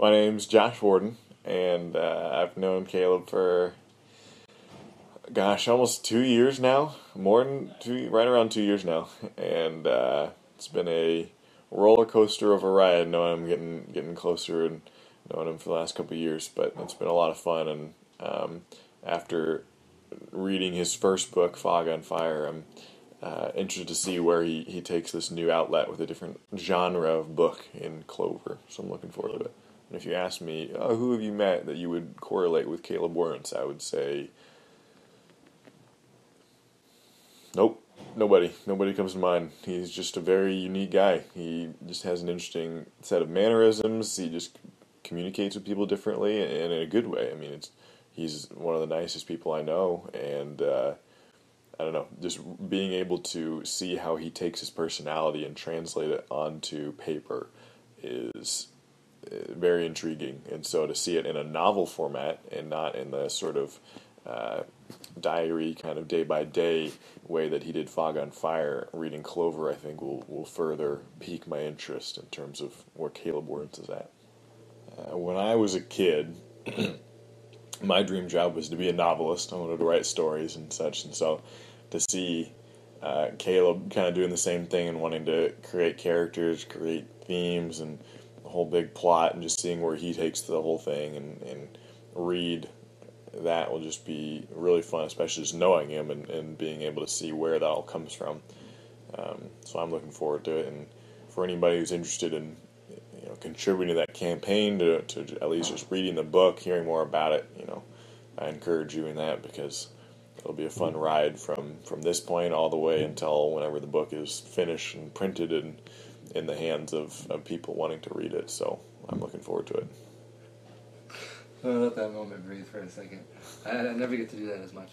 My name's Josh Worden, and uh, I've known Caleb for, gosh, almost two years now. More than two, right around two years now, and uh, it's been a roller coaster of a ride. Knowing I'm getting getting closer and knowing him for the last couple years, but it's been a lot of fun. And um, after reading his first book, Fog on Fire, I'm uh, interested to see where he, he takes this new outlet with a different genre of book in Clover. So I'm looking forward to it. And if you ask me, oh, who have you met that you would correlate with Caleb Werntz, I would say, nope, nobody. Nobody comes to mind. He's just a very unique guy. He just has an interesting set of mannerisms. He just communicates with people differently and in a good way. I mean, it's he's one of the nicest people I know, and uh, I don't know, just being able to see how he takes his personality and translate it onto paper is very intriguing. And so to see it in a novel format and not in the sort of uh, diary kind of day by day way that he did Fog on Fire, reading Clover, I think will will further pique my interest in terms of where Caleb Werntz is at. Uh, when I was a kid, my dream job was to be a novelist. I wanted to write stories and such, and so to see uh, Caleb kind of doing the same thing and wanting to create characters, create themes, and whole big plot, and just seeing where he takes the whole thing and, and read that will just be really fun, especially just knowing him and, and being able to see where that all comes from. Um, so I'm looking forward to it, and for anybody who's interested in you know contributing to that campaign, to, to at least just reading the book, hearing more about it, you know, I encourage you in that because it'll be a fun ride from from this point all the way until whenever the book is finished and printed and in the hands of, of people wanting to read it. So I'm looking forward to it. I'll let that moment breathe for a second. I, I never get to do that as much.